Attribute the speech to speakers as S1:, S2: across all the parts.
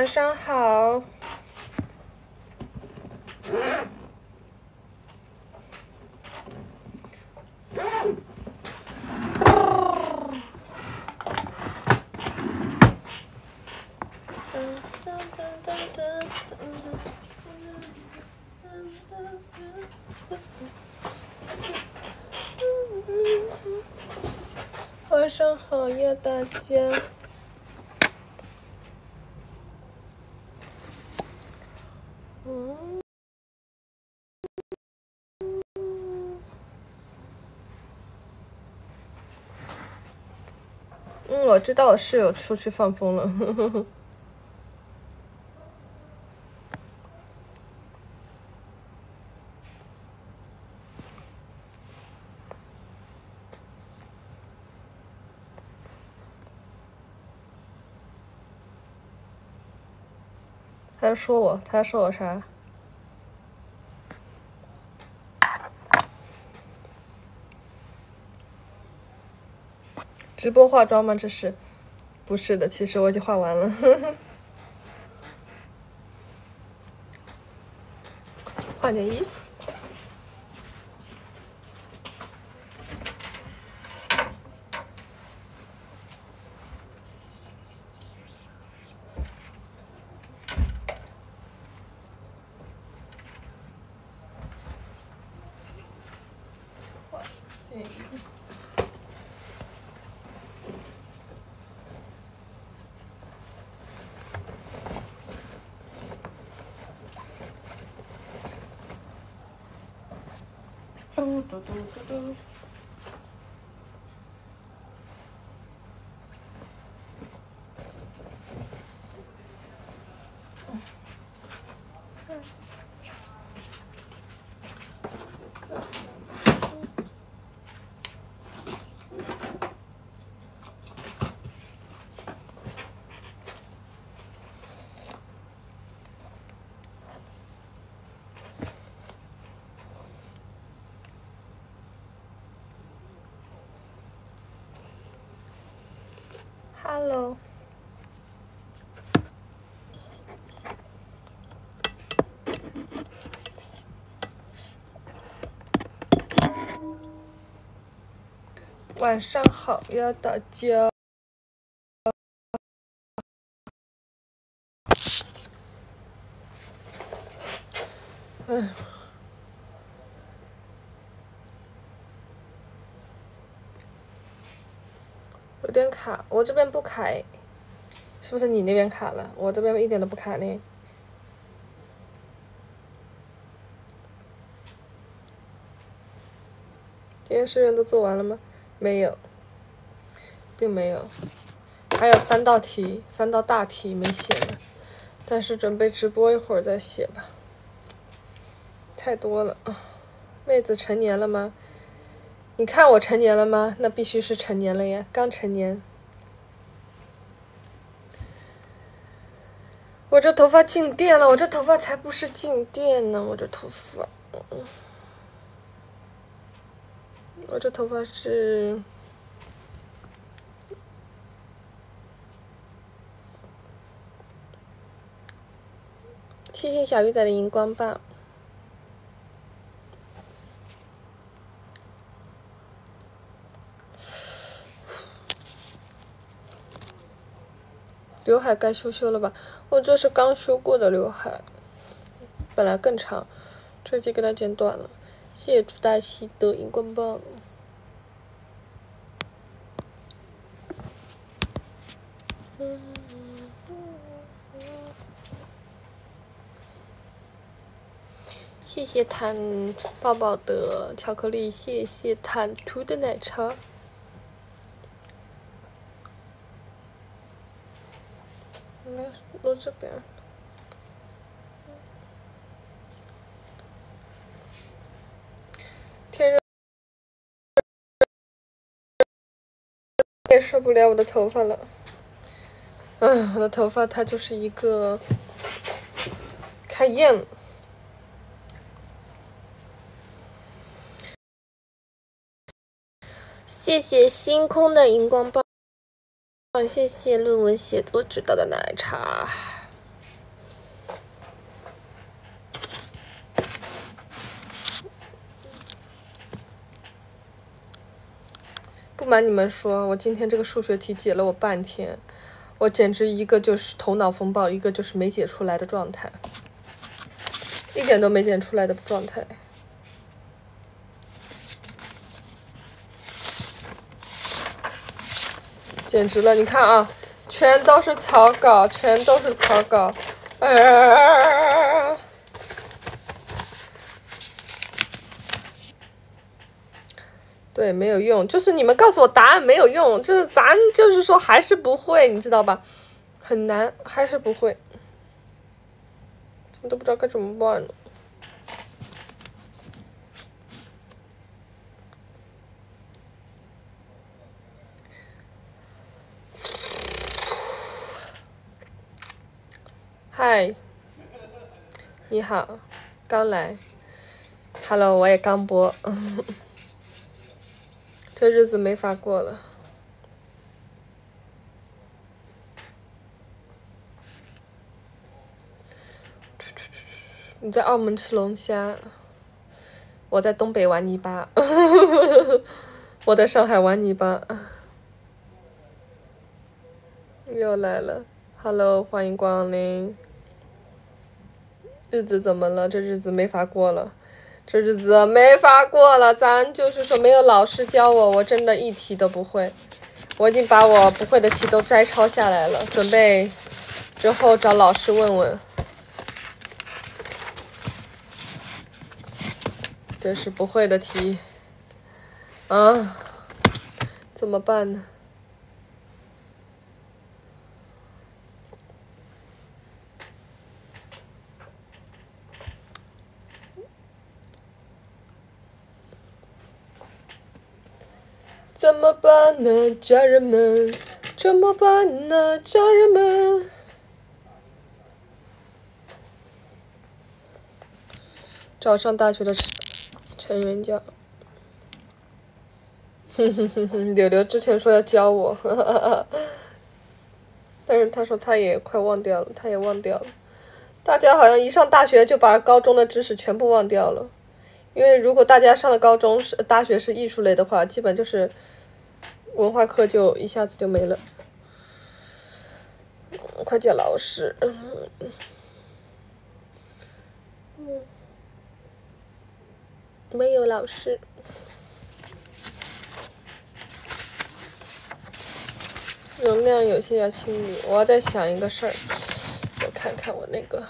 S1: 晚上好。晚上好呀，大家。我知道我室友出去放风了。他在说我，他在说我啥？直播化妆吗？这是？不是的，其实我已经化完了。换件衣服。どどどどど。晚上好呀，大家。哎。有点卡，我这边不卡，是不是你那边卡了？我这边一点都不卡呢。今天试卷都做完了吗？没有，并没有，还有三道题，三道大题没写呢。但是准备直播一会儿再写吧。太多了啊！妹子成年了吗？你看我成年了吗？那必须是成年了呀，刚成年。我这头发静电了，我这头发才不是静电呢，我这头发，我这头发是，谢谢小鱼仔的荧光棒。刘海该修修了吧？我这是刚修过的刘海，本来更长，这就给它剪短了。谢谢朱大喜的荧光棒。谢谢坦宝宝的巧克力，谢谢坦兔的奶茶。来，落这边。天热，也受不了我的头发了。嗯，我的头发它就是一个开厌谢谢星空的荧光棒。谢谢。论文写作指导的奶茶不瞒你们说我今天这个数学题解了我半天我简直一个就是头脑风暴一个就是没解出来的状态。一点都没剪出来的状态。简直了！你看啊，全都是草稿，全都是草稿，啊！对，没有用，就是你们告诉我答案没有用，就是咱就是说还是不会，你知道吧？很难，还是不会，我都不知道该怎么办了。嗨，你好，刚来，Hello，我也刚播。这日子没法过了。你在澳门吃龙虾，我在东北玩泥巴，我在上海玩泥巴，又来了，Hello，欢迎光临。日子怎么了？这日子没法过了。这日子没法过了，咱就是说没有老师教我，我真的一题都不会。我已经把我不会的题都摘抄下来了，准备之后找老师问问。这是不会的题，啊，怎么办呢？怎么办呢，家人们？怎么办呢，家人们？找上大学的陈元教，哼哼哼哼，柳柳之前说要教我，哈哈哈，但是他说他也快忘掉了，他也忘掉了。大家好像一上大学就把高中的知识全部忘掉了。因为如果大家上了高中是大学是艺术类的话，基本就是文化课就一下子就没了。快叫老师，没有老师，容量有些要清理。我要再想一个事儿，我看看我那个。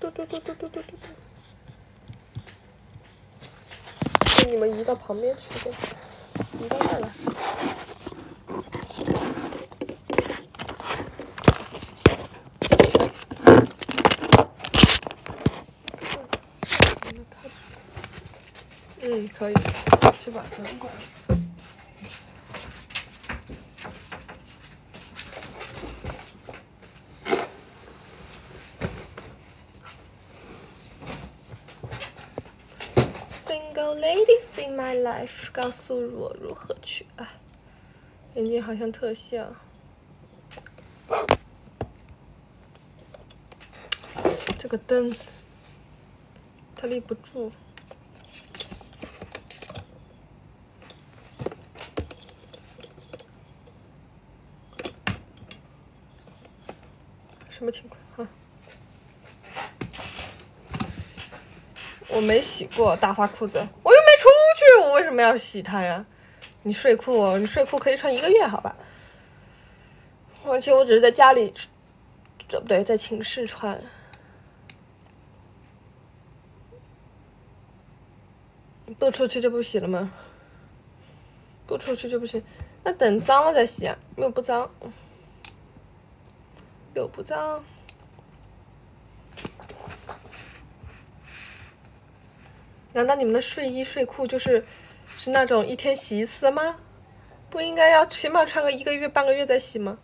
S1: 嘟嘟嘟嘟嘟嘟嘟嘟，给你们移到旁边去，移到那来。嗯，可以，去吧，不用管 My。life，告诉我如何去爱。眼睛好像特效，这个灯它立不住。什么情况啊？我没洗过大花裤子，我。我为什么要洗它呀？你睡裤，你睡裤可以穿一个月，好吧？而且我只是在家里，这不对，在寝室穿，不出去就不洗了吗？不出去就不行，那等脏了再洗啊？又不脏，又不脏。难道你们的睡衣睡裤就是是那种一天洗一次吗？不应该要起码穿个一个月半个月再洗吗？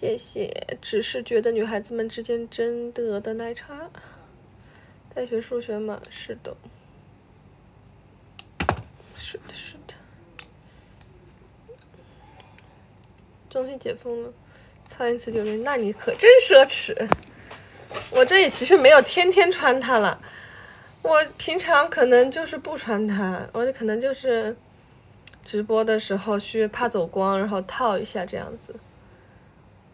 S1: 谢谢，只是觉得女孩子们之间真的的奶茶。在学数学吗？是的，是的，是的。终于解封了，穿一次就扔，那你可真奢侈。我这也其实没有天天穿它了，我平常可能就是不穿它，我可能就是直播的时候去怕走光，然后套一下这样子。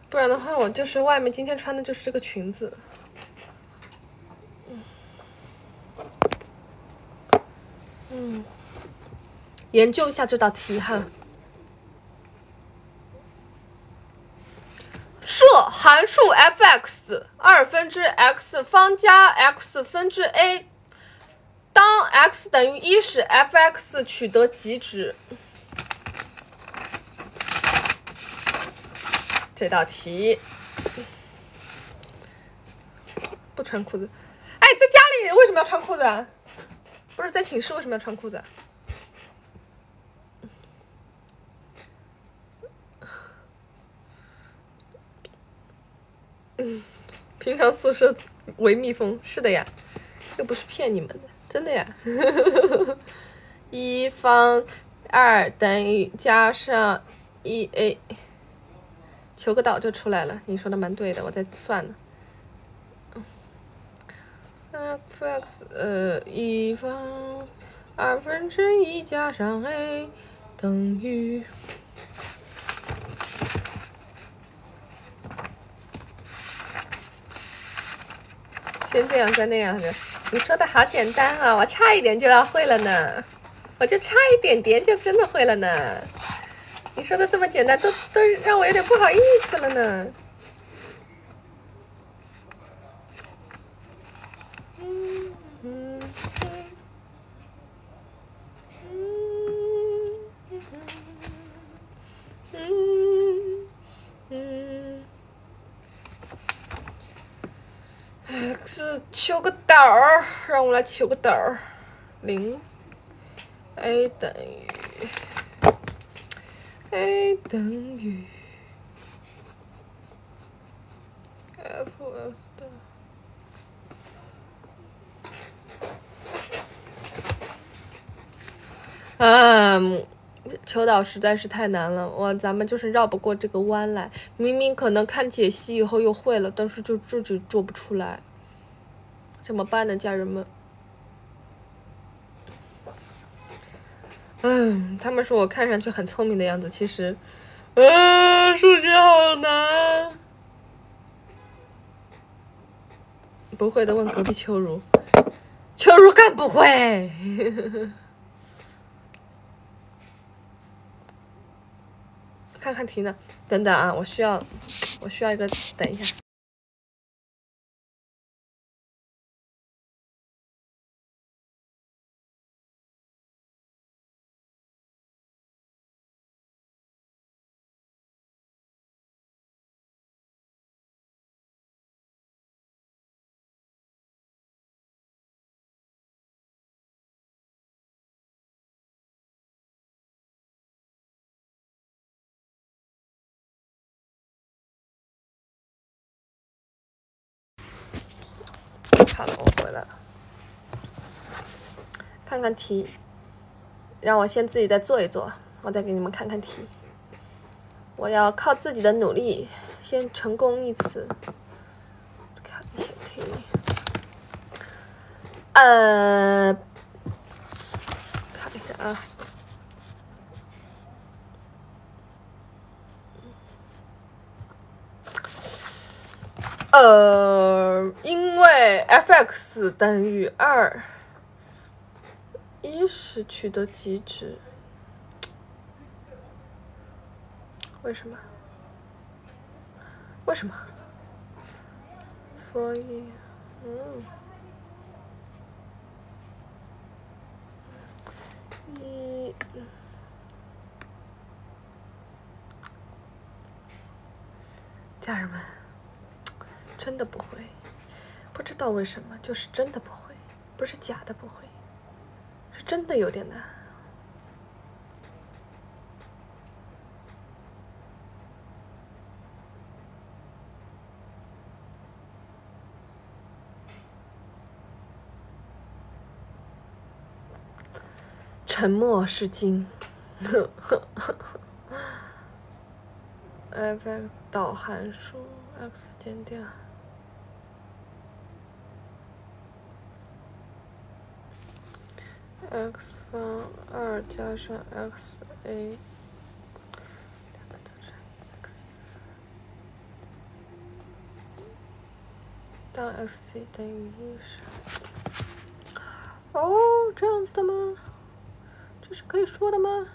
S1: 不然的话，我就是外面今天穿的就是这个裙子。嗯，研究一下这道题哈。设函数 f(x) 二分之 x 方加 x 分之 a，当 x 等于一时，f(x) 取得极值。这道题不穿裤子，哎，在家里为什么要穿裤子啊？不是在寝室为什么要穿裤子？嗯，平常宿舍为密封，是的呀，又不是骗你们的，真的呀。一方二等于加上一 a。求个导就出来了，你说的蛮对的，我在算呢。f(x) 呃，一方二分之一加上 a 等于。先这样，再那样的。你说的好简单啊，我差一点就要会了呢，我就差一点点就真的会了呢。你说的这么简单，都都让我有点不好意思了呢。嗯嗯嗯嗯 x 求个岛儿，让我来求个岛儿，零，a 等于。a 等于 f(s) 的，嗯，求导实在是太难了，我咱们就是绕不过这个弯来。明明可能看解析以后又会了，但是就自己做不出来，怎么办呢，家人们？嗯，他们说我看上去很聪明的样子，其实，嗯，数学好难。不会的，问隔壁秋如，秋如更不会。看看题呢，等等啊，我需要，我需要一个，等一下。好了，我回来了。看看题，让我先自己再做一做，我再给你们看看题。我要靠自己的努力，先成功一次。看一下题，呃，看一下啊。呃，因为 f(x) 等于二，一是取得极值，为什么？为什么？所以，嗯，一，家人们。真的不会，不知道为什么，就是真的不会，不是假的不会，是真的有点难。沉默是金，f(x) 导函数 x 减掉。X 方二加上 xa，当 x c 等于一时，哦，这样子的吗？这是可以说的吗？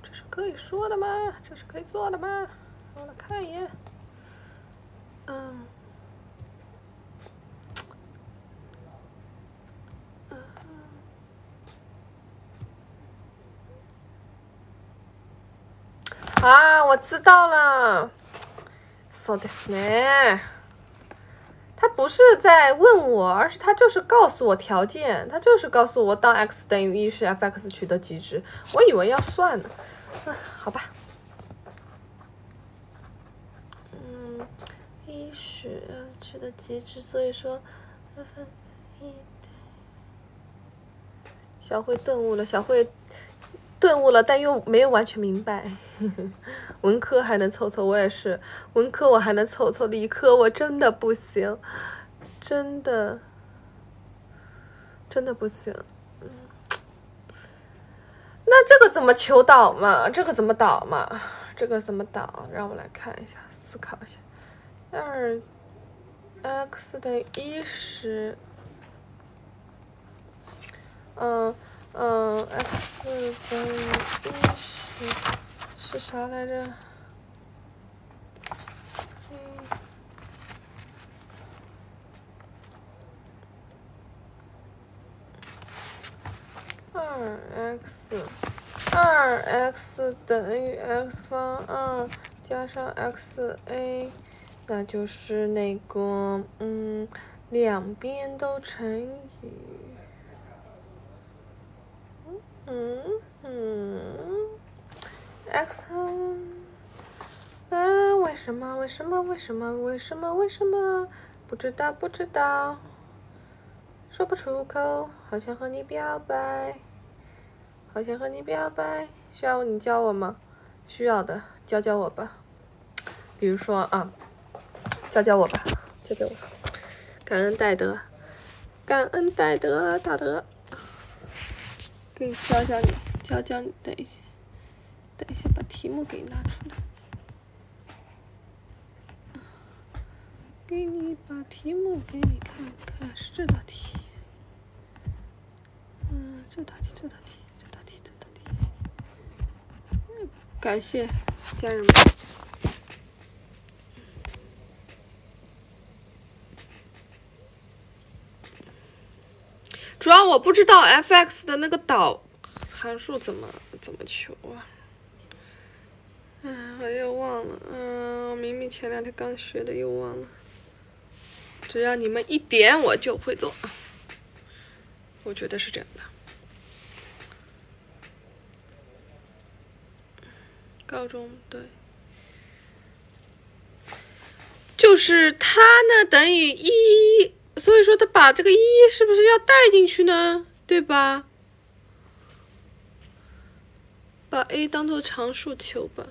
S1: 这是可以说的吗？这是可以做的吗？我来看一眼，嗯。啊，我知道了，そうですね。他不是在问我，而是他就是告诉我条件，他就是告诉我当 x 等于一时 f(x) 取得极值。我以为要算呢，啊，好吧。嗯，一时取得极值，所以说，f 一。小慧顿悟了，小慧。 顿悟了，但又没有完全明白。文科还能凑凑，我也是文科，我还能凑凑。理科我真的不行，真的，真的不行。那这个怎么求导嘛？这个怎么导嘛？这个怎么导？让我来看一下，思考一下。二 x 等于一十，嗯。嗯，x 等于一十是啥来着？二 x，二 x 等于 x 方二加上 xa，那就是那个，嗯，两边都乘以。嗯嗯，x 啊，为什么？为什么？为什么？为什么？为什么？不知道，不知道，说不出口。好想和你表白，好想和你表白。需要你教我吗？需要的，教教我吧。比如说啊，教教我吧，教教我。感恩戴德，感恩戴德大德。给你教教你，教教你，等一下，等一下，把题目给你拿出来。给你把题目给你看看，是这道题。嗯，这道题，这道题，这道题，这道题。感谢家人们。主要我不知道 f(x) 的那个导函数怎么怎么求啊？哎，我又忘了。嗯，明明前两天刚学的，又忘了。只要你们一点，我就会做。我觉得是这样的。高中对，就是它呢等于一。所以说，他把这个一是不是要带进去呢？对吧？把 a 当做常数求吧。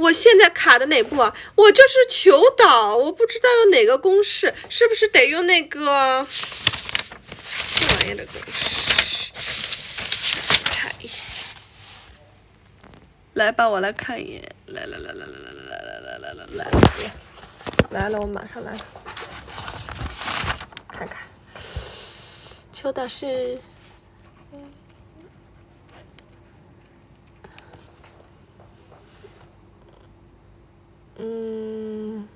S1: 我现在卡的哪步啊？我就是求导，我不知道用哪个公式，是不是得用那个这玩意的公式？看一眼，来吧，我来看一眼。来来来来来来来来来来来来，来了，我马上来，看看，求导是。嗯，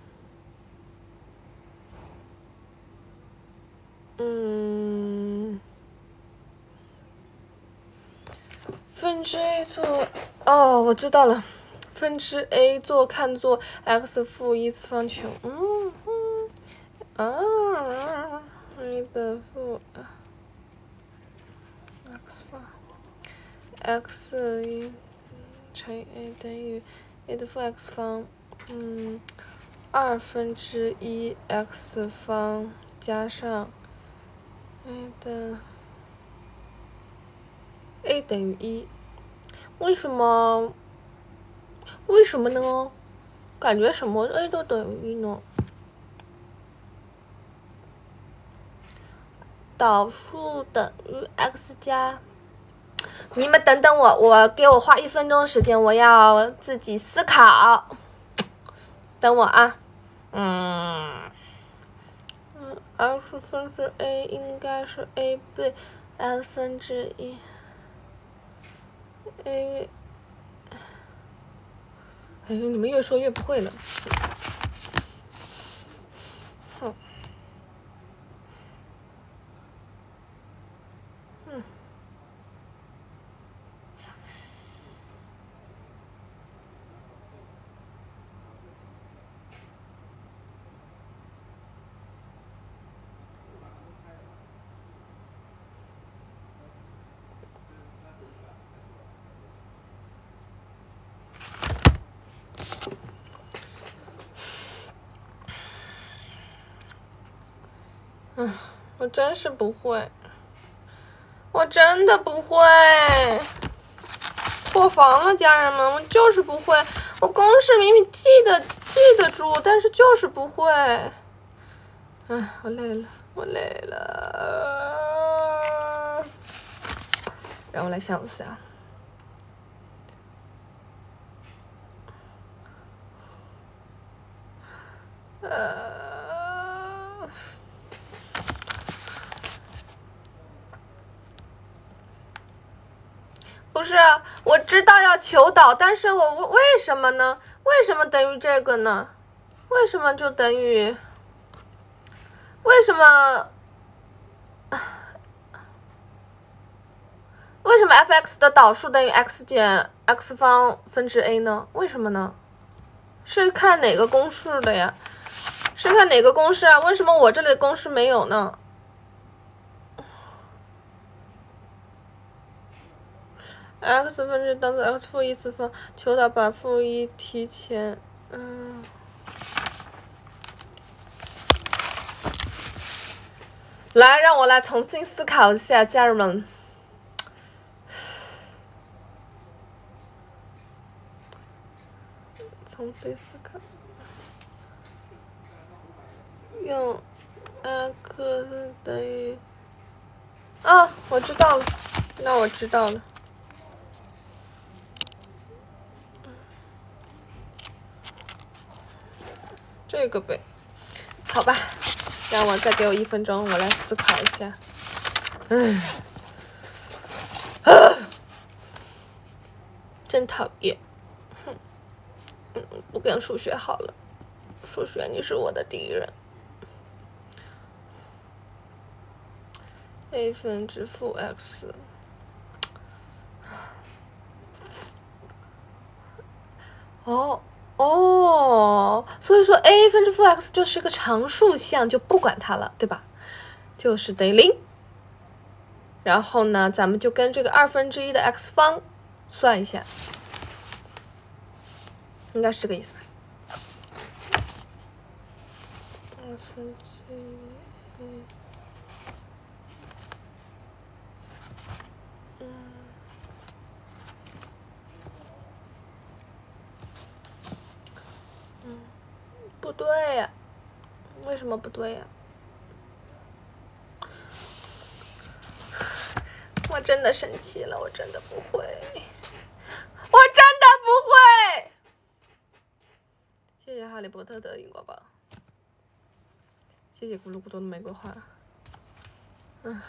S1: 嗯，分之 a 做哦，我知道了，分之 a 做看作 x 负一次方球，嗯嗯啊，a 的负 x 方。x 一乘以 a 等于 a 的负 x 方，嗯，二分之一 x 方加上 a 的 a 等于一，为什么？为什么呢？感觉什么 a 都等于一呢？导数等于 x 加，你们等等我，我给我花一分钟时间，我要自己思考。等我啊，嗯，嗯，x 分之 a 应该是 a 倍 x 分之一，a，哎，你们越说越不会了。嗯，我真是不会，我真的不会，破防了，家人们，我就是不会。我公式明明记得记得住，但是就是不会。哎，我累了，我累了。让我来想一下。呃。是，我知道要求导，但是我为什么呢？为什么等于这个呢？为什么就等于？为什么？为什么 f(x) 的导数等于 x 减 x 方分之 a 呢？为什么呢？是看哪个公式的呀？是看哪个公式啊？为什么我这里的公式没有呢？x 分之当做 x 负一次方，求导把负一提前，嗯，来，让我来重新思考一下，家人们，重新思考，用 x 等于，啊，我知道了，那我知道了。这个呗，好吧，让我再给我一分钟，我来思考一下。唉，啊，真讨厌，哼，嗯，不跟数学好了，数学你是我的敌人。a 分之负 x，哦。哦，所以说 a 分之负 x 就是个常数项，就不管它了，对吧？就是等于零。然后呢，咱们就跟这个二分之一的 x 方算一下，应该是这个意思吧？二分之一。不对呀，为什么不对呀？我真的生气了，我真的不会，我真的不会。谢谢哈利波特的荧光棒，谢谢咕噜咕噜的玫瑰花。嗯，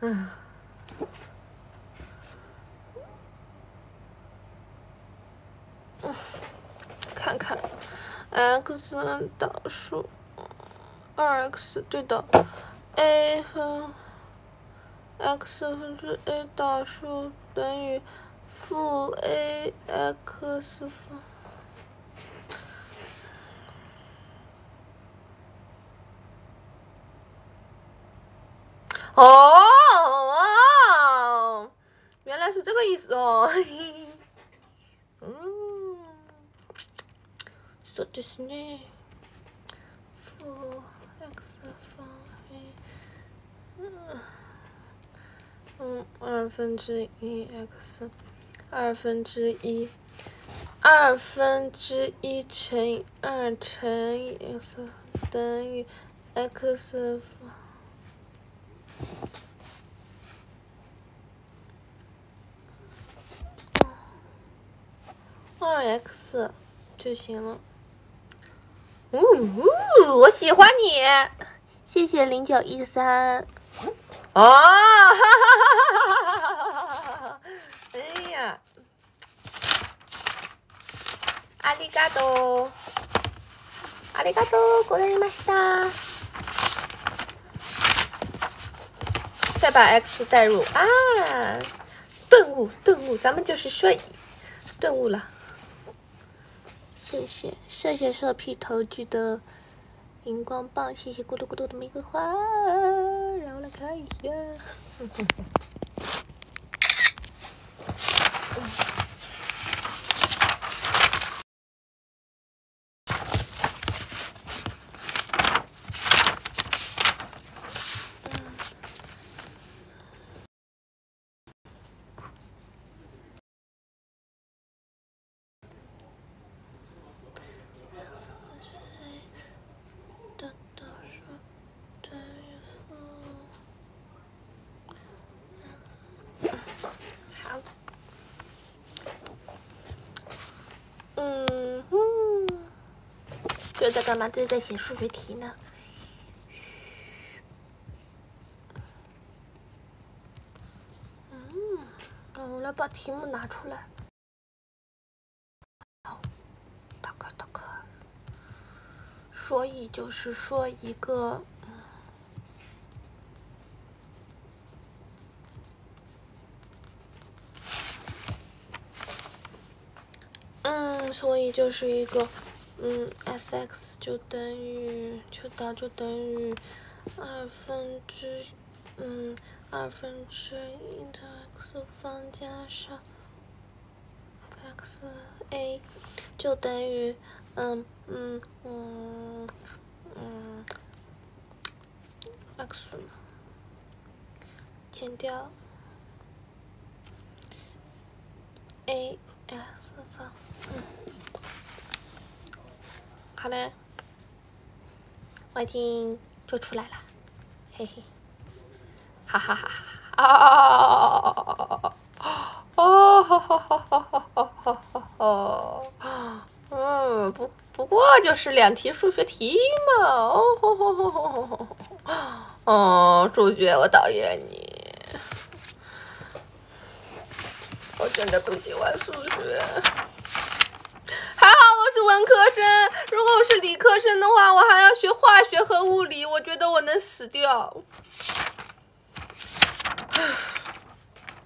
S1: 嗯。看看，x 导数二 x 对的，a 分 x 分之 a 导数等于负 a x 方。哦。原来是这个意思哦。嘿嘿，说的是呢。负 x 方嗯，嗯，二。分之一。x，二分之一，二分之一乘以二乘以 x 等于 x 方。二 x 就行了。呜呜，我喜欢你，谢谢零九一三。哦，哈哈哈哈哈哈！哎呀，阿里嘎多，阿里嘎多，过来你玛西达。再把 x 带入啊！顿悟，顿悟，咱们就是睡，顿悟了。谢谢，谢谢色皮投具的荧光棒，谢谢咕嘟咕嘟的玫瑰花，让我来看一下。在干嘛？这是在写数学题呢。嘘。嗯，我来把题目拿出来。好，打开，打开。所以就是说一个，嗯，所以就是一个。嗯，f(x) 就等于，求答就等于二分之，嗯，二分之一的 x 方加上 x(a) 就等于，嗯嗯嗯嗯，x 减掉 a x 方，嗯。好嘞，我已经做出来了，嘿嘿，哈哈哈哈啊！哦，哈哈哈哈哈哈哈！嗯，不不过就是两题数学题嘛，哦吼吼吼吼吼吼！哦，主角，我讨厌你，我真的不喜欢数学。我是文科生，如果我是理科生的话，我还要学化学和物理，我觉得我能死掉。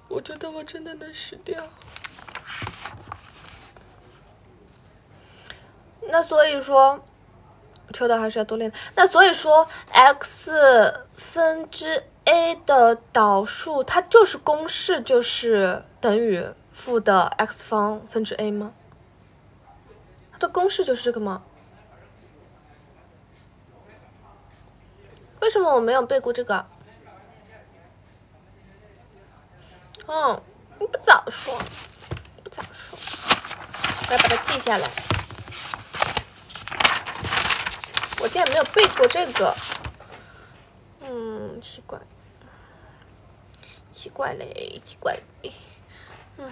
S1: 我觉得我真的能死掉。那所以说，秋道还是要多练。那所以说，x 分之 a 的导数，它就是公式，就是等于负的 x 方分之 a 吗？的公式就是这个吗？为什么我没有背过这个？嗯，你不早说，不早说，我要把它记下来。我竟然没有背过这个，嗯，奇怪，奇怪嘞，奇怪嘞，嗯。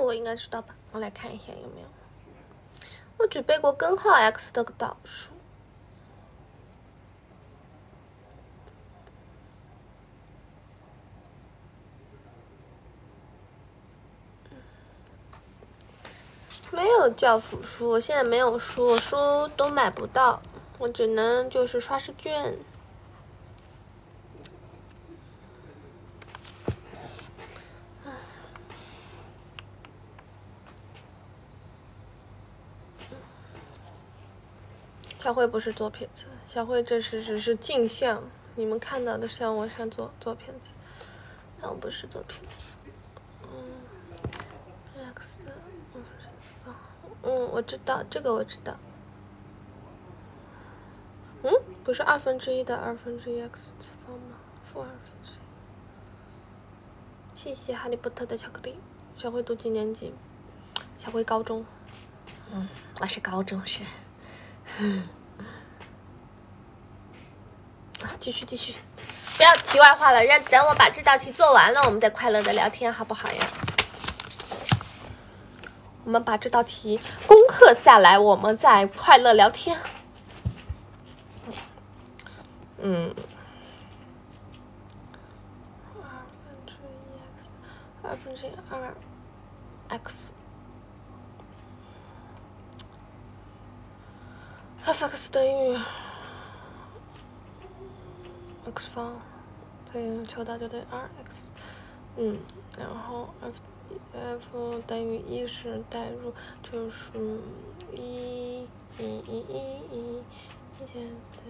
S1: 我应应该知道吧？我来看一下有没有。我只背过根号 x 的导数。没有教辅书，我现在没有书，书都买不到，我只能就是刷试卷。慧不是左撇子，小慧这是只是镜像，你们看到的像我像左左撇子，但我不是左撇子。嗯，x，嗯，我知道这个我知道。嗯，不是二分之一的二分之一 x 次方吗？负二分之一。谢谢哈利波特的巧克力。小慧读几年级？小慧高中。嗯，我是高中生。啊，继续继续，不要题外话了，让等我把这道题做完了，我们再快乐的聊天，好不好呀？我们把这道题攻克下来，我们再快乐聊天。嗯，二分之一 x，二分之二 x。f(x) 等于 x 方，等于求大就等于二 x，嗯，然后 f f 等于一时代入就是一一一一一，现在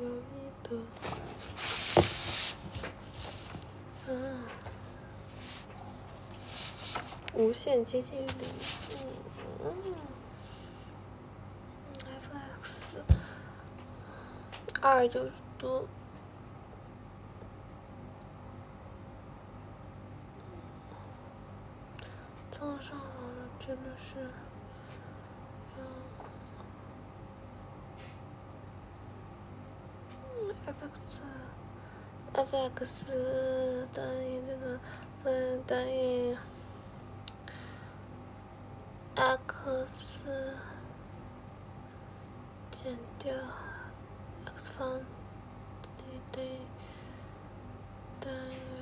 S1: 有一的。无限接近于零，嗯，f(x) 二就多，早上真的是，嗯，f(x)，f(x) 等于这个，嗯，等于等于。x 减掉 x 方等于等于。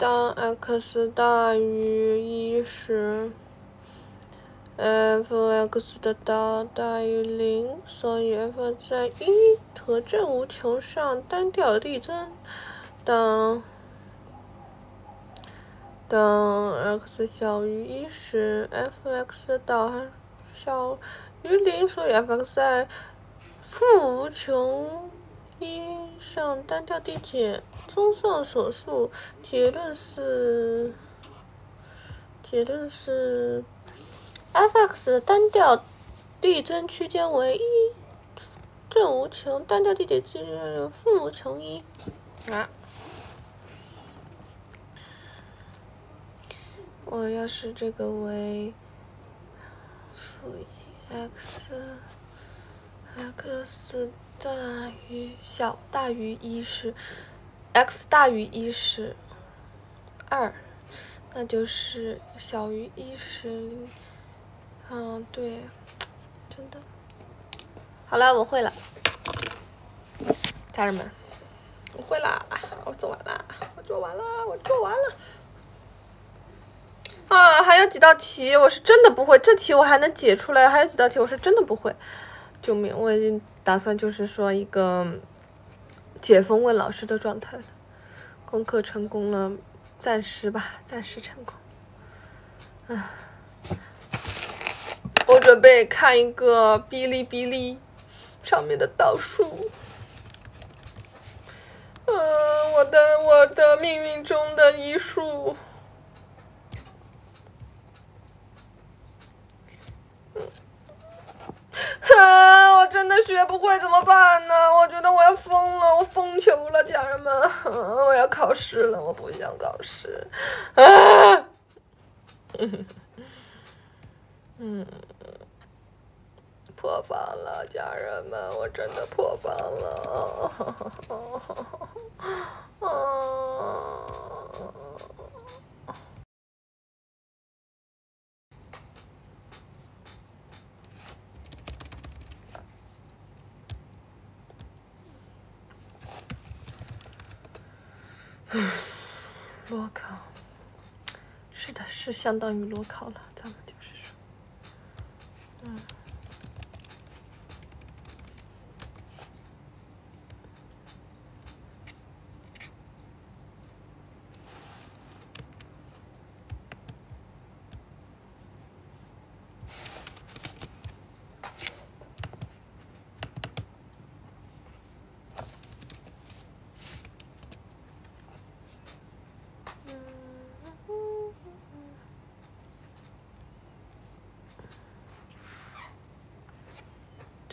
S1: 当 x 大于一时，f(x) 的大大于零，所以 f 在一和正无穷上单调递增。当当 x 小于一时，f(x) 的大小于零，所以 f(x) 在负无穷一上单调递减。综上所述，结论是结论是，f(x) 单调递增区间为一正无穷，单调递减区间负无穷一啊。我要是这个为负一 x，x 大于小大于一时。X 大于一时二，那就是小于一时零。嗯，对，真的。好了，我会了，家人们，我会啦，我做完啦，我做完了，我做完了。啊，还有几道题我是真的不会，这题我还能解出来，还有几道题我是真的不会。救命！我已经打算就是说一个。解封问老师的状态了，功课成功了，暂时吧，暂时成功。我准备看一个哔哩哔哩上面的倒数。我的我的命运中的一束。啊。真的学不会怎么办呢？我觉得我要疯了，我疯球了，家人们，我要考试了，我不想考试。啊！嗯，破防了，家人们，我真的破防了。裸 考，是的，是相当于裸考了，咱们就是说，嗯。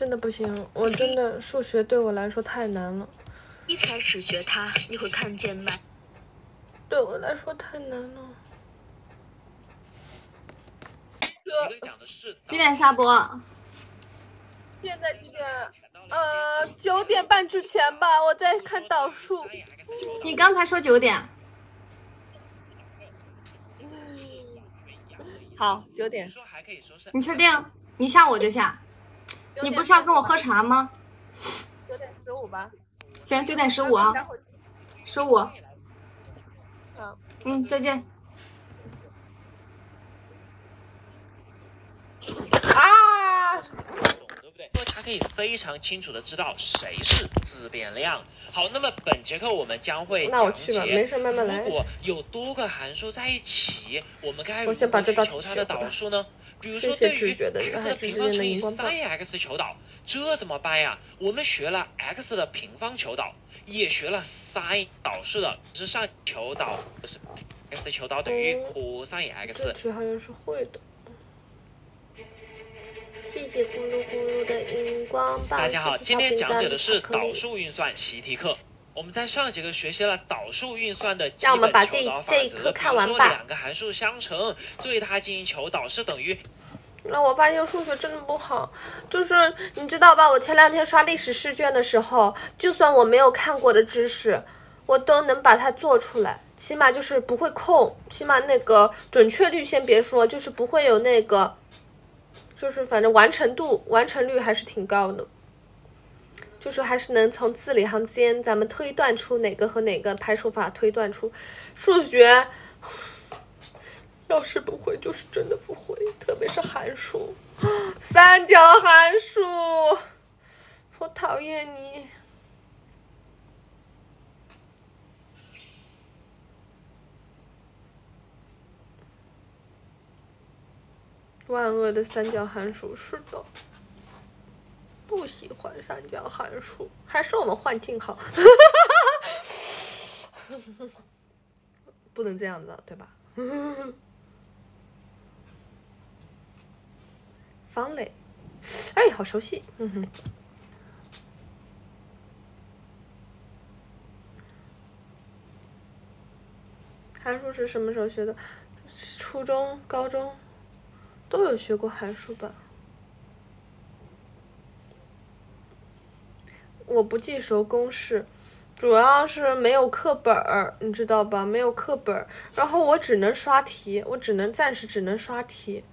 S1: 真的不行，我真的数学对我来说太难了。
S2: 一开始学它，你会看见吗？
S1: 对我来说太难了。
S3: 几点下播？
S1: 现在几点？呃，九点半之前吧，我在看导数。
S3: 你刚才说九点。
S1: 好，九点。
S3: 你确定？你下我就下。你不是要跟我喝茶吗？
S1: 九点十五吧。
S3: 行，九点十五啊。十五。
S1: 嗯。
S3: 嗯，再见。
S1: 啊！
S4: 对不对？他可以非常清楚的知道谁是自变量。好，那么本节课我们将会
S1: 讲解，
S4: 如果有多个函数在一起，我们该如何去求它的导数呢？比如说，对于 x 的平方乘以 sinx 求导，这怎么办呀？我们学了 x 的平方求导，也学了 sin 导式的，是上求导，不是 x 求导等于 cos x。
S1: 这好像是会的。谢谢咕噜咕噜的荧光棒。
S4: 大家好，今天讲解的是导数运算习题课。我们在上节课学习了导数运算的基本求导法则，比如说两个函数相乘，对它进行求导是等于。
S1: 那我发现数学真的不好，就是你知道吧？我前两天刷历史试卷的时候，就算我没有看过的知识，我都能把它做出来，起码就是不会空，起码那个准确率先别说，就是不会有那个，就是反正完成度、完成率还是挺高的。就是还是能从字里行间，咱们推断出哪个和哪个排除法，推断出数学。要是不会，就是真的不会，特别是函数，三角函数，我讨厌你。万恶的三角函数，是的。不喜欢三角函数，还是我们换镜号，不能这样子，对吧？方磊，哎，好熟悉，嗯哼。函数是什么时候学的？初中、高中都有学过函数吧？我不记熟公式，主要是没有课本儿，你知道吧？没有课本儿，然后我只能刷题，我只能暂时只能刷题，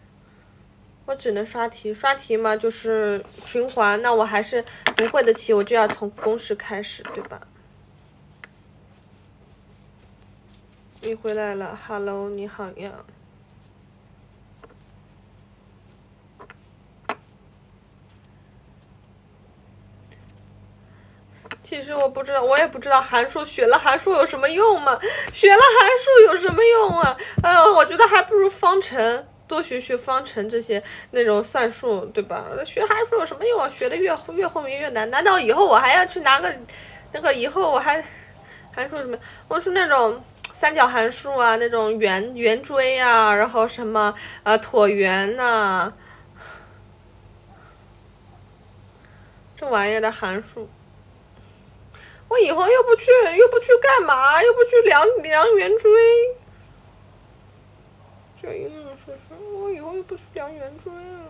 S1: 我只能刷题，刷题嘛就是循环，那我还是不会的题，我就要从公式开始，对吧？你回来了，Hello，你好呀。其实我不知道，我也不知道函数学了函数有什么用吗？学了函数有什么用啊？哎呦，我觉得还不如方程多学学方程这些那种算术，对吧？学函数有什么用啊？学的越越后面越难。难道以后我还要去拿个那个？以后我还还说什么？我说那种三角函数啊，那种圆圆锥啊，然后什么呃椭圆呐。这玩意儿的函数。我以后又不去，又不去干嘛？又不去量量圆锥。就一幕是说，我以后又不去量圆锥了。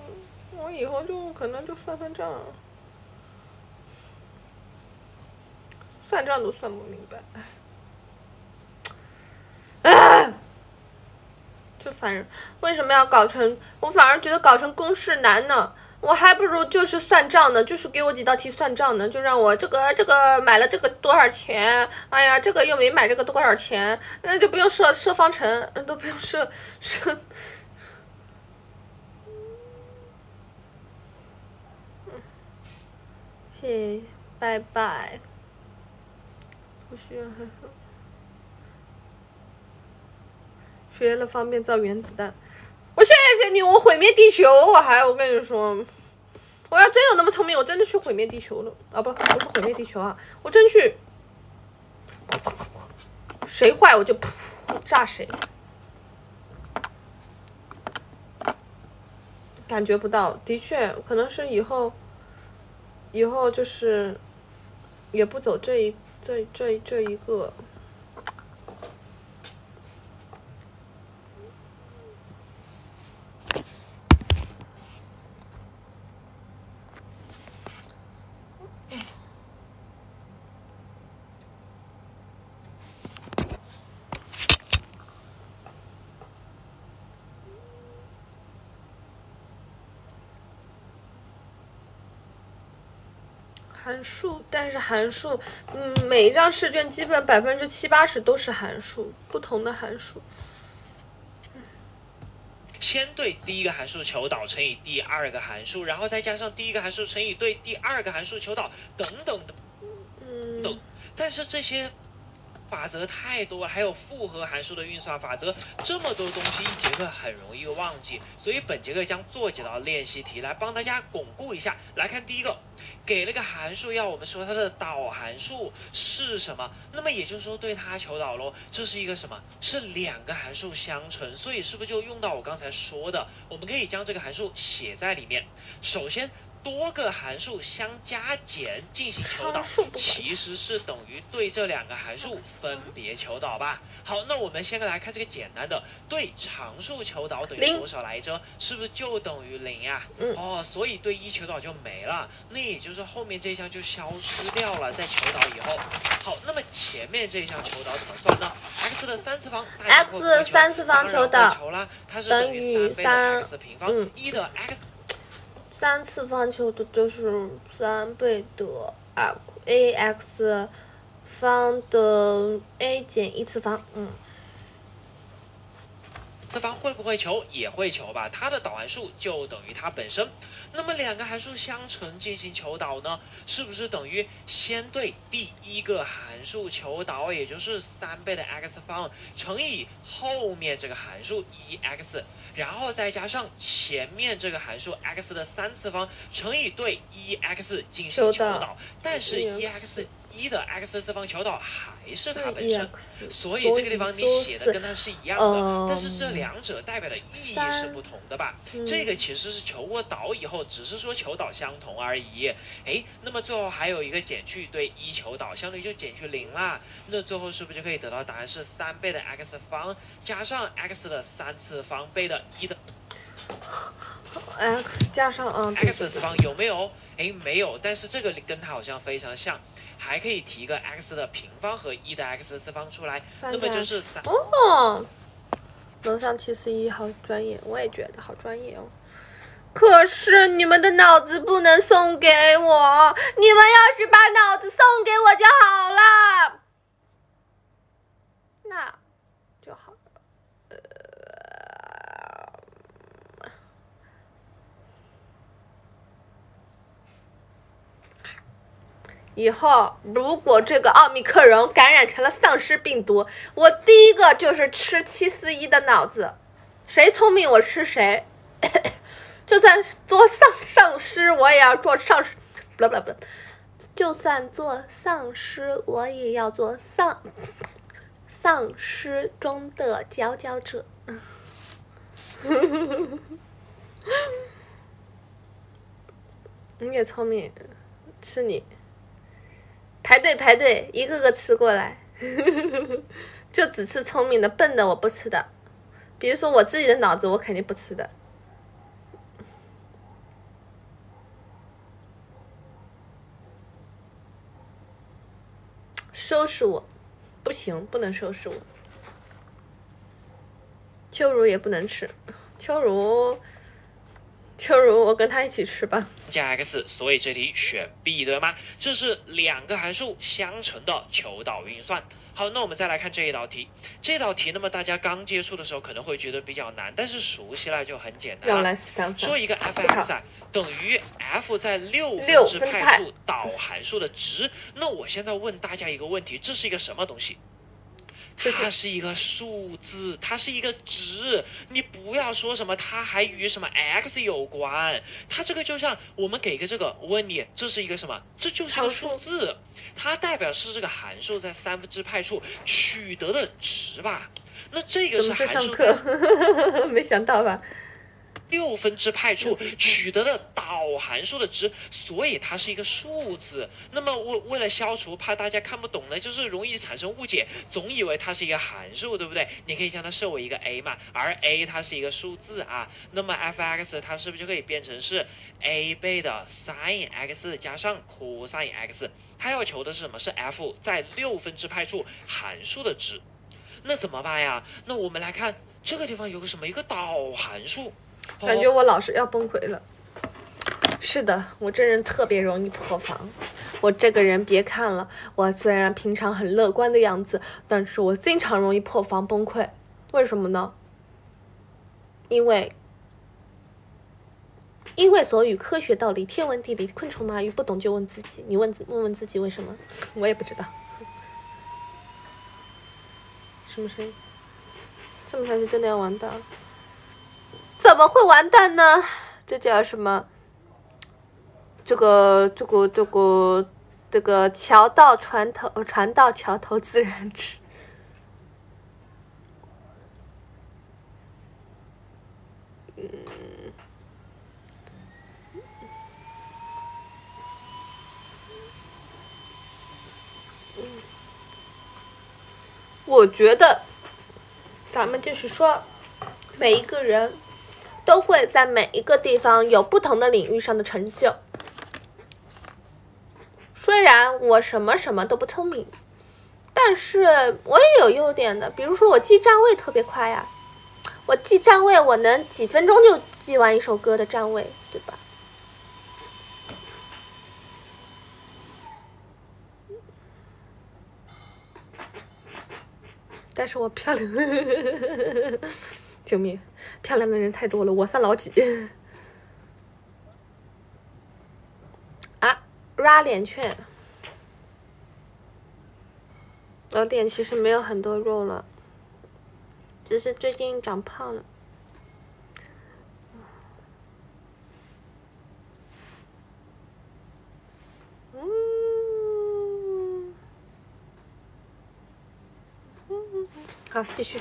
S1: 我以后就可能就算算账，算账都算不明白。哎，就烦人！为什么要搞成？我反而觉得搞成公式难呢。我还不如就是算账呢，就是给我几道题算账呢，就让我这个这个买了这个多少钱？哎呀，这个又没买这个多少钱？那就不用设设方程，都不用设设。谢，拜拜。不需要还说，学了方便造原子弹。我谢谢你，我毁灭地球，我还我跟你说，我要真有那么聪明，我真的去毁灭地球了啊！不，不是毁灭地球啊，我真去，谁坏我就噗炸谁，感觉不到，的确可能是以后，以后就是也不走这一这这这一个。函数，但是函数，嗯，每一张试卷基本百分之七八十都是函数，不同的函数。
S4: 先对第一个函数求导乘以第二个函数，然后再加上第一个函数乘以对第二个函数求导，等等等，
S1: 嗯，
S4: 等。但是这些。法则太多了，还有复合函数的运算法则，这么多东西，一节课很容易忘记。所以本节课将做几道练习题来帮大家巩固一下。来看第一个，给了个函数，要我们说它的导函数是什么？那么也就是说对它求导喽。这是一个什么？是两个函数相乘，所以是不是就用到我刚才说的？我们可以将这个函数写在里面。首先。多个函数相加减进行求导，其实是等于对这两个函数分别求导吧。好，那我们先来看这个简单的，对常数求导等于多少来着？是不是就等于零呀？哦，所以对一求导就没了，那也就是后面这项就消失掉了。在求导以后，好，那么前面这一项求导怎么算呢？x 的三次方
S1: ，x 三次方求导
S4: 它是等于三倍的 x 平方，一的 x。
S1: 三次方求的就是三倍的 a x 方的 a 减一次方，嗯。
S4: 次方会不会求？也会求吧。它的导函数就等于它本身。那么两个函数相乘进行求导呢？是不是等于先对第一个函数求导，也就是三倍的 x 方乘以后面这个函数一 x，然后再加上前面这个函数 x 的三次方乘以对一 x 进行求导，但是一 x。一的 x 次方求导还是它本身，所以这个地方你写的跟它是一样的，但是这两者代表的意义是不同的吧？这个其实是求过导以后，只是说求导相同而已。哎，那么最后还有一个减去对一求导，相当于就减去零啦。那最后是不是就可以得到答案是三倍的 x 方加上 x 的三次方倍的一的
S1: x 加上嗯
S4: x 次方有没有？哎，没有，但是这个跟它好像非常像。还可以提一个 x 的平方和一的 x 次方出来，那么就是三。
S1: 哦，能上七四一好专业，我也觉得好专业哦。可是你们的脑子不能送给我，你们要是把脑子送给我就好了，那就好。以后如果这个奥密克戎感染成了丧尸病毒，我第一个就是吃七四一的脑子，谁聪明我吃谁。就算做丧丧尸，我也要做丧尸，不不不，就算做丧尸，我也要做丧丧尸中的佼佼者。你也聪明。吃你。排队排队，一个个吃过来。就只吃聪明的，笨的我不吃的。比如说我自己的脑子，我肯定不吃的。收拾我，不行，不能收拾我。秋如也不能吃，秋如，秋如，我跟他一起吃吧。
S4: 加 x，所以这题选 B 对吗？这是两个函数相乘的求导运算。好，那我们再来看这一道题。这道题，那么大家刚接触的时候可能会觉得比较难，但是熟悉了就很简单了。说一个 f(x) 等于 f 在六分之派处导函数的值。那我现在问大家一个问题，这是一个什么东西？它是一个数字，它是一个值。你不要说什么，它还与什么 x 有关。它这个就像我们给个这个，我问你，这是一个什么？这就是个数字，它代表是这个函数在三分之派处取得的值吧？那这个是函数。
S1: 没想到吧？
S4: 六分之派处取得的导函数的值，所以它是一个数字。那么为为了消除怕大家看不懂呢，就是容易产生误解，总以为它是一个函数，对不对？你可以将它设为一个 a 嘛，而 a 它是一个数字啊。那么 f(x) 它是不是就可以变成是 a 倍的 sin x 加上 cos x？它要求的是什么？是 f 在六分之派处函数的值。那怎么办呀？那我们来看这个地方有个什么？一个导函数。
S1: 感觉我老是要崩溃了。是的，我这人特别容易破防。我这个人别看了，我虽然平常很乐观的样子，但是我经常容易破防崩溃。为什么呢？因为，因为所有科学道理、天文地理、昆虫蚂蚁不懂就问自己。你问自问问自己为什么？我也不知道。什么声音？这么下去真的要完蛋了。怎么会完蛋呢？这叫什么？这个这个这个这个桥到船头，船到桥头自然直。我觉得，咱们就是说，每一个人。都会在每一个地方有不同的领域上的成就。虽然我什么什么都不聪明，但是我也有优点的。比如说我记站位特别快呀，我记站位我能几分钟就记完一首歌的站位，对吧？但是我漂亮。救命！漂亮的人太多了，我算老几？啊，拉脸券。我脸其实没有很多肉了，只是最近长胖了。嗯，好，继续。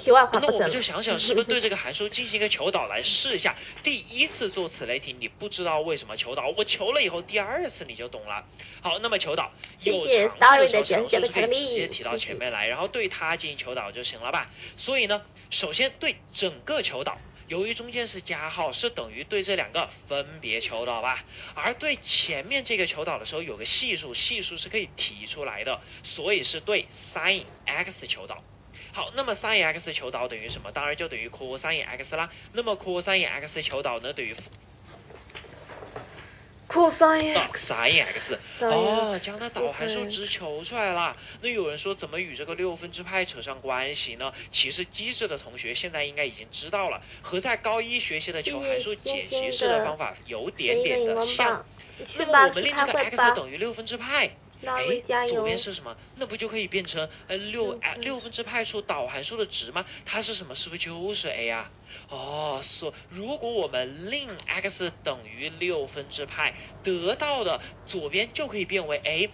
S1: 题外话，
S4: 那我们就想想，是不是对这个函数进行一个求导来试一下？第一次做此类题，你不知道为什么求导，我求了以后，第二次你就懂了。好，那么求导，有常识的时候，是不是可以直接提到前面来，然后对它进行求导就行了吧？所以呢，首先对整个求导，由于中间是加号，是等于对这两个分别求导吧？而对前面这个求导的时候，有个系数，系数是可以提出来的，所以是对 sin x 求导。好，那么 sin x 求导等于什么？当然就等于 cos x 啦。那么 cos x 求导呢，等于
S1: cos
S4: sin x。哦，将它导函数值求出来了。那有人说，怎么与这个六分之派扯上关系呢？其实机智的同学现在应该已经知道了，和在高一学习的求函数解析式的方法有点点的像。那么我们令这个 x 等于六分之派。哎，左边是什么？那不就可以变成呃六哎六分之派数导函数的值吗？它是什么？是不是就是 a 啊？哦，所如果我们令 x 等于六分之派，得到的左边就可以变为 a。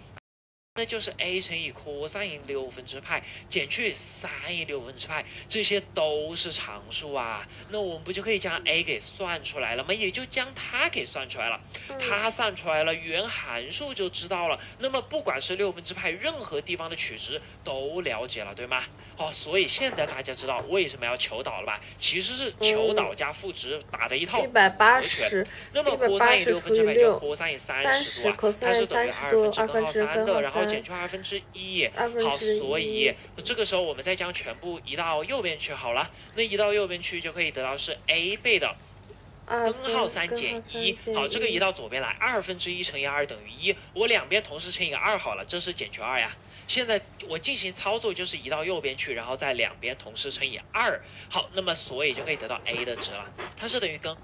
S4: 那就是 a 乘以 cos 六分之派减去 sin 六分之派，这些都是常数啊。那我们不就可以将 a 给算出来了吗？也就将它给算出来了，它算出来了，原函数就知道了。那么不管是六分之派任何地方的取值都了解了，对吗？哦，所以现在大家知道为什么要求导了吧？其实是求导加赋值打的一套组合拳。那么 cos 六分之派就 cos 三十度啊，它是等于二分之根号三的，然后减去二分之一。好，所以这个时候我们再将全部移到右边去好了。那移到右边去就可以得到是 a 倍的根号三减一。好，这个移到左边来，二分之一乘以二等于一。我两边同时乘以个二好了，这是减去二呀。现在我进行操作就是移到右边去，然后在两边同时乘以二。好，那么所以就可以得到 a 的值了，它是等于根。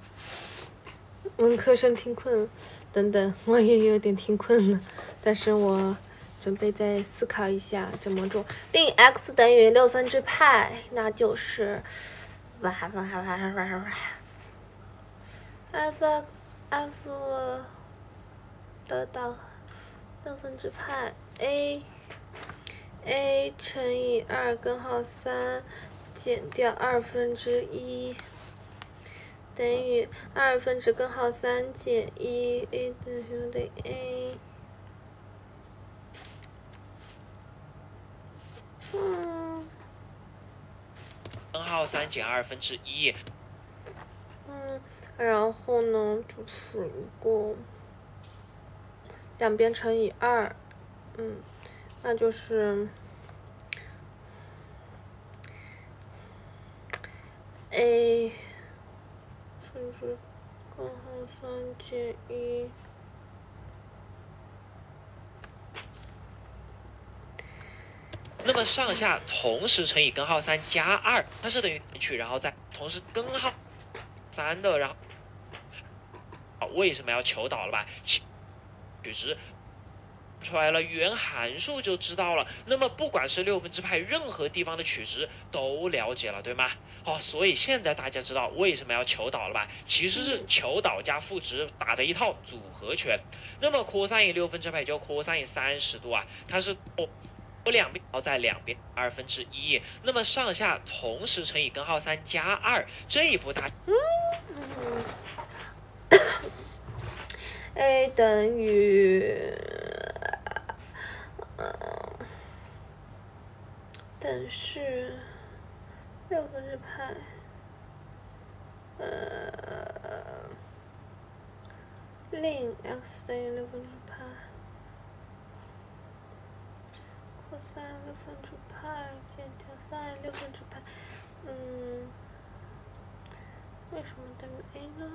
S1: 文科生听困，等等，我也有点听困了，但是我准备再思考一下怎么做。令 x 等于六分之派，那就是哇哇哇哇哇哇，f f 得到六分之派 a。a 乘以二根号三减掉二分之一等于二分之根号三减一，a 等于等于 a。嗯。
S4: 根号三减二分之一。
S1: 嗯，然后呢，就是一个两边乘以二，嗯。那就是 a 乘以根号三减一，
S4: 那么上下同时乘以根号三加二，它是等于去，然后再同时根号三的，然后为什么要求导了吧？取值。出来了，原函数就知道了。那么不管是六分之派任何地方的取值都了解了，对吗？哦，所以现在大家知道为什么要求导了吧？其实是求导加赋值打的一套组合拳。那么 cosine 六分之派就 cosine 三十度啊，它是哦我两边然后在两边二分之一。那么上下同时乘以根号三加二，这一步大。
S1: a 等于。等式六分之派，呃，令 x 等于六分之派，cos 六分之派减掉 sin 六分之派，嗯，为什么等于 a 呢？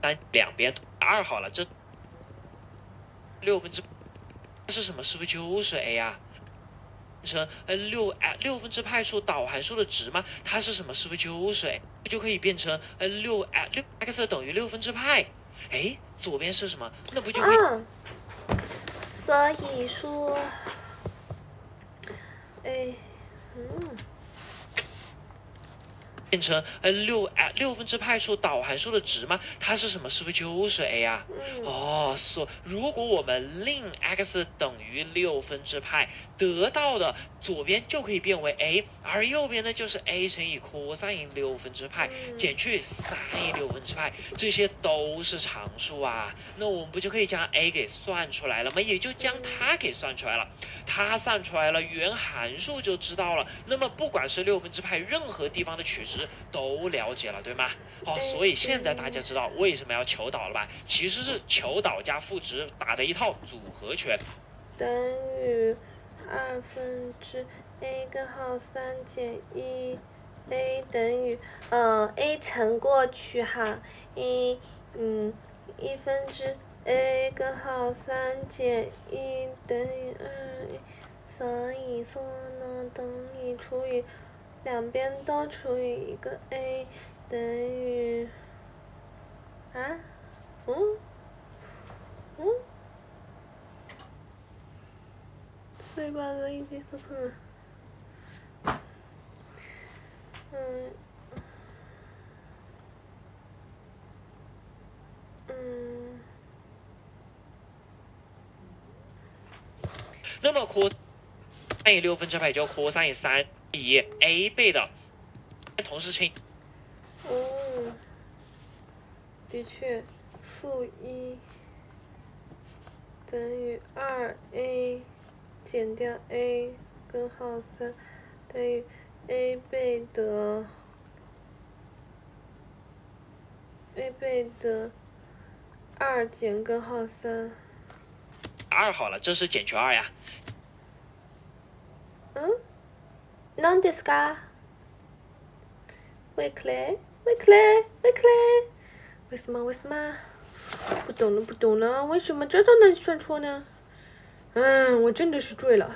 S4: 三两边二好了，这六分之这是什么？是不是就是 a 啊？成呃六哎六分之派数导函数的值吗？它是什么？是不是就是就可以变成呃六哎六 x 等于六分之派。哎，左边是什么？那不就可以？
S1: 所以说，哎，嗯。
S4: 变成呃六哎六分之派数导函数的值吗？它是什么？是不是就是 a 啊？哦，所如果我们令 x 等于六分之派，得到的左边就可以变为 a，而右边呢就是 a 乘以 cos 六分之派减去 sin 六分之派，这些都是常数啊。那我们不就可以将 a 给算出来了吗？也就将它给算出来了，它算出来了，原函数就知道了。那么不管是六分之派任何地方的取值。都了解了，对吗？哦，所以现在大家知道为什么要求导了吧？其实是求导加赋值打的一套组合拳。
S1: 等于二分之 a 根号三减一，a 等于呃 a 乘过去哈，一嗯一分之 a 根号三减一等于二，所以说呢等于除以。两边都除以一个 a 等于啊，嗯嗯，所以把这一级是不是？嗯，嗯，
S4: 那么扩三也六分之派，就扩三也三。以 a 倍的同时乘。
S1: 哦，的确，负一等于二 a 减掉 a 根号三等于 a 倍的 a 倍的二减根号三。
S4: 二好了，这是减去二呀。
S1: 嗯？Non disca。Weekly。Weekly。Weekly。为什么？为什么？不懂了，不懂了，为什么这都能算错呢？嗯，我真的是醉了。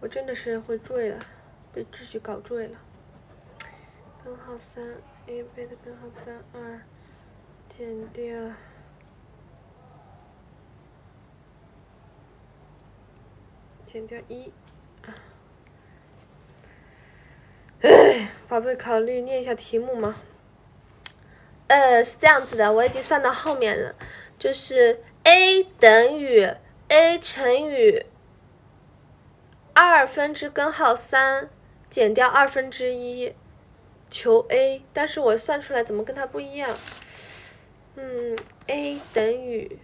S1: 我真的是会醉了，被自己搞醉了。根号三，a 倍的根号三二，减掉。减掉一，哎，宝贝，考虑念一下题目吗？呃，是这样子的，我已经算到后面了，就是 a 等于 a 乘以二分之根号三减掉二分之一，求 a，但是我算出来怎么跟它不一样？嗯，a 等于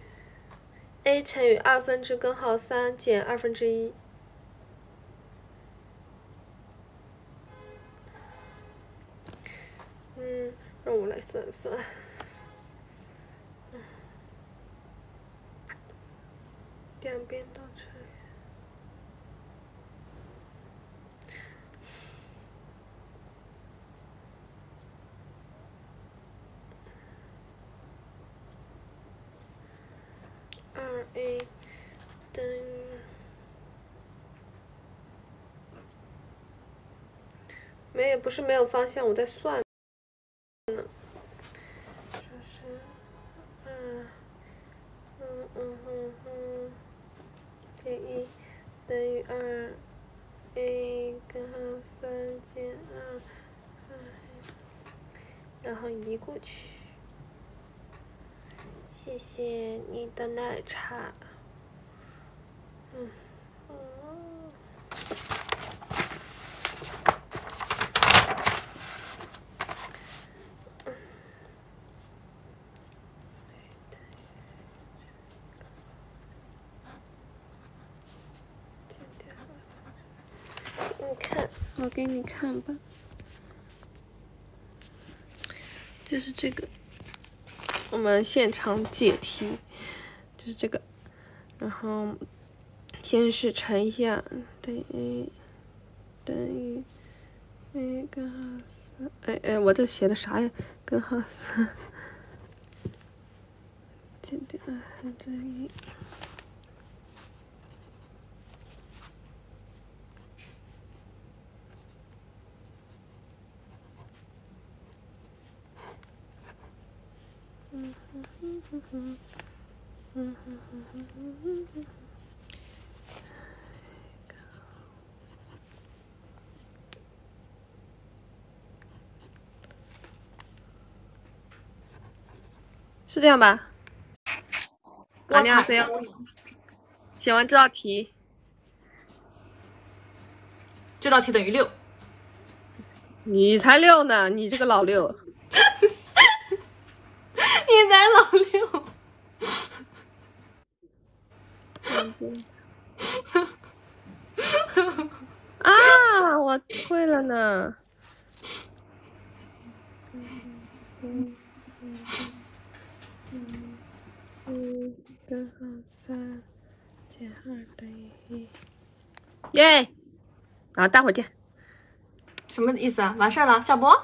S1: a 乘以二分之根号三减二分之一。嗯，让我来算算。两边都乘 a 等于 没有不是没有方向我在算嗯嗯嗯嗯嗯减一等于二 a 根号三减二然后移过去谢谢你的奶茶。嗯，你看，我给你看吧。就是这个，我们现场解题，就是这个，然后先是乘一下，等于等于 a 根号三，哎哎，我这写的啥呀？根号三减掉二分之一。是这样吧？
S3: 你好，谁
S1: 写完这道题，
S3: 这道题等于六。
S1: 你才六呢，你这个老六。
S3: 你才老六，
S1: 啊！我会了呢。嗯，根号三减二等于一。耶！啊，待会儿见。
S3: 什么意思啊？完事儿了，下播？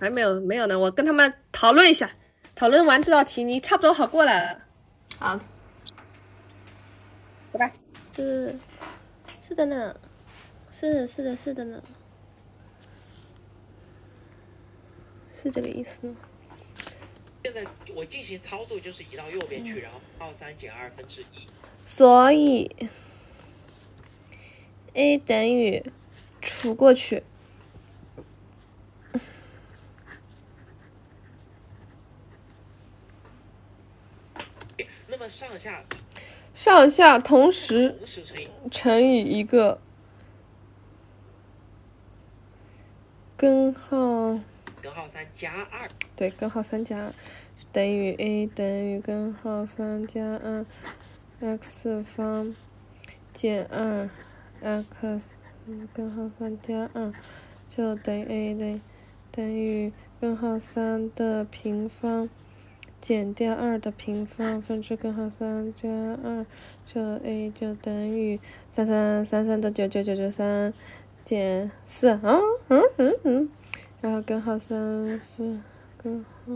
S1: 还没有，没有呢。我跟他们讨论一下。讨论完这道题，你差不多好过来了。
S3: 好，
S1: 拜拜。是，是的呢，是是的，是的呢，是这个意思呢。
S4: 现在我进行操作就是移到右边去，然后二三减二分之一。
S1: 所以，a 等于除过去。
S4: 上下
S1: 上下同时乘以一个根号。
S4: 根号三加二。
S1: 对，根号三加二等于 a 等于根号三加二 x 方减二 x 根号三加二就等于 a 等等于根号三的平方。减掉二的平方分之根号三加二，就 a 就等于三三三三的九九九九三减四啊，嗯嗯嗯，然后根号三分根号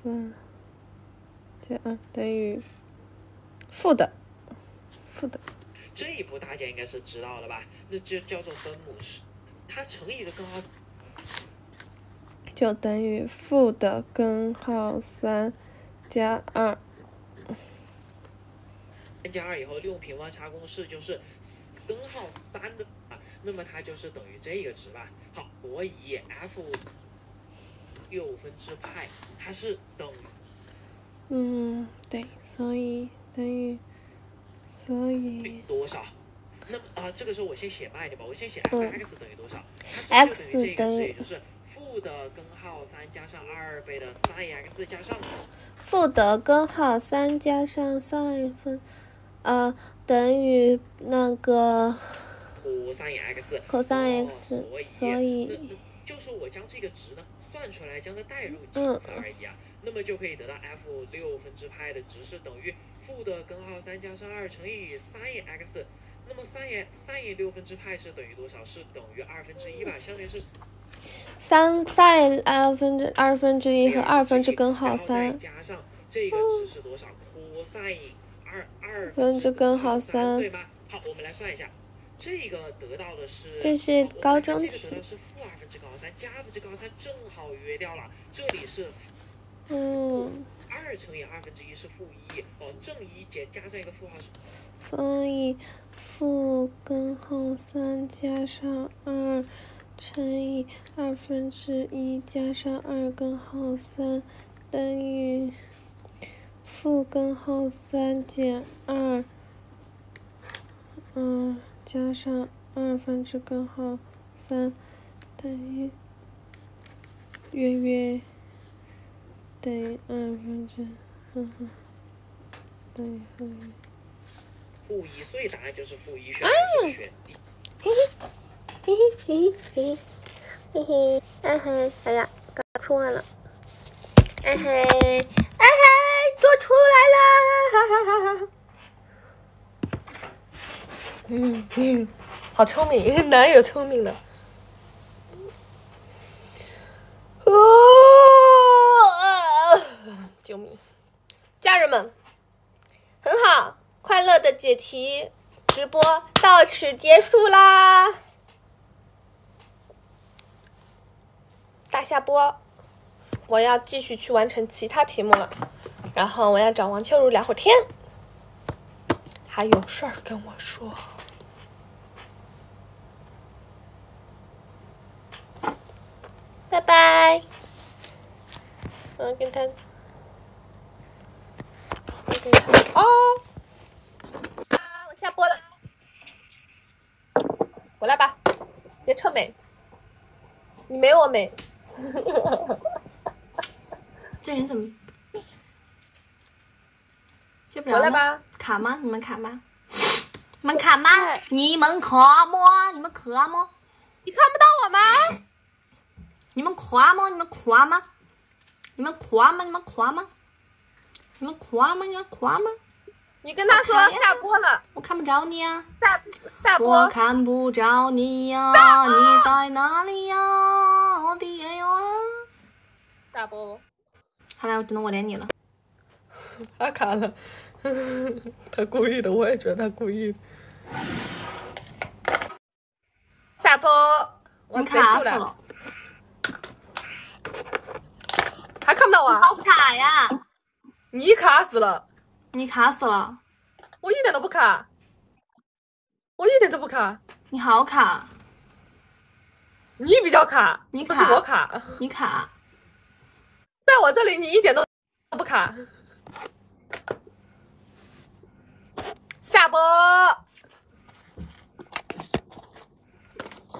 S1: 三加二等于负的负的。
S4: 这一步大家应该是知道了吧？那就叫做分母式，它乘以的根号。
S1: 就等于负的根号三加二，
S4: 三加二以后用平方差公式就是根号三的啊，那么它就是等于这个值吧。好，所以 f 六分之派它是等，
S1: 嗯，对，所以等于，所以
S4: 多少？那么啊，这个时候我先写慢一点吧，我先写 f(x) 等于多少
S1: ？x 等
S4: 于。负的根号三加上二倍的 sin(x) 加上
S1: 负的根号三加上 sin 分，呃，等于那个
S4: cos(x)
S1: cos(x)，所
S4: 以就是我将这个值呢算出来，将它代入几次而已啊，那么就可以得到 f 六分之派的值是等于负的根号三加上二乘以 sin(x)，那么 sin sin 六分之派是等于多少？是等于二分之一吧？相当于是。
S1: 三 sin 二分之二分之一和二分之根号三，
S4: 加上这个值是多少？cos 二二
S1: 分之根号三，
S4: 对吗？好，我们来算一下，这个得到的是，
S1: 这是高中题。
S4: 这个得到是负二分之根号三加二分之根号三，正好约掉了。这里是，
S1: 嗯，
S4: 二乘以二分之一是负一，哦，正一减加上一个负号是，
S1: 所以负根号三加上二。乘以二分之一加上二根号三等于负根号三减二，嗯，加上二分之根号三等于约约等于二分之，嗯哼，等于负一。
S4: 负一，所以答案就是负一，选选 D。
S1: 嘿嘿。嘿嘿嘿嘿嘿嘿，嘿嘿，哎呀，刚出完了，哎嘿，哎嘿，做出来了，哈哈哈哈！嗯嗯，好聪明，哪有聪明的？啊！救命！家人们，很好，快乐的解题直播到此结束啦。大下播，我要继续去完成其他题目了，然后我要找王秋如聊会天，还有事儿跟我说，拜拜。嗯，跟他，哦，啊，我下播了，回来吧，别臭美，你没我美。
S3: 这人怎么？
S1: 回来吧？
S3: 卡吗？你们卡吗？你们卡吗？你们卡吗？你们卡吗？
S1: 你看不到我吗？
S3: 你们卡吗？你们卡吗？你们卡吗？你们卡吗？你们卡吗？你们卡吗？
S1: 你跟他说下播了，
S3: 我看不着你啊。
S1: 下下播，
S3: 我看不着你呀，你在哪里呀？我的爷哟！
S1: 下播。
S3: 看来，我只能我连你了。
S1: 他卡了，他故意的，我也觉得他故意。下播，我
S3: 卡死了。
S1: 还看不到我？
S3: 好卡呀！
S1: 你卡死了。
S3: 你卡死了，
S1: 我一点都不卡，我一点都不卡。
S3: 你好卡，
S1: 你比较卡，
S3: 你
S1: 不是我卡，
S3: 你卡，
S1: 在我这里你一点都不卡。下播？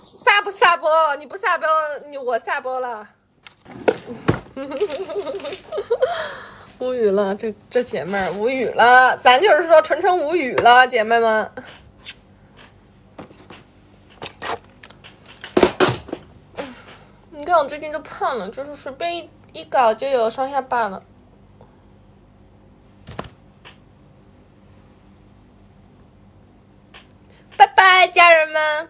S1: 下不下播？你不下播，你我下播了。无语了，这这姐妹儿无语了，咱就是说纯纯无语了，姐妹们。你看我最近都胖了，就是随便一一搞就有双下巴了。拜拜，家人们，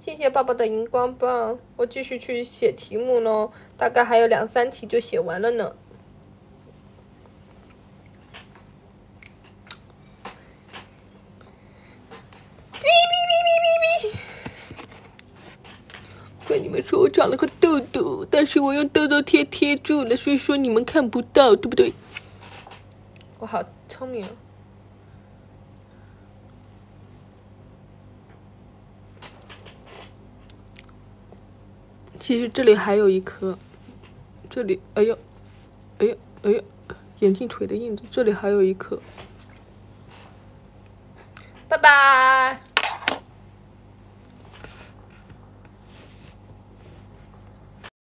S1: 谢谢爸爸的荧光棒，我继续去写题目喽，大概还有两三题就写完了呢。哔哔哔哔哔哔。跟你们说，我长了个痘痘，但是我用痘痘贴贴住了，所以说你们看不到，对不对？我好聪明。其实这里还有一颗，这里，哎呦，哎呦，哎呦，眼镜腿的印子，这里还有一颗。拜拜。